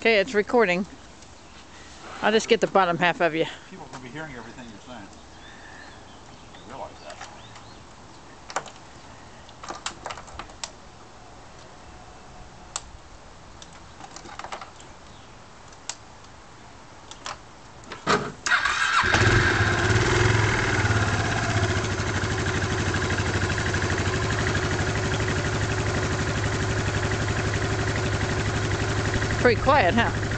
Okay, it's recording. I'll just get the bottom half of you. People can be hearing everything you're saying. I realize that. Pretty quiet, huh?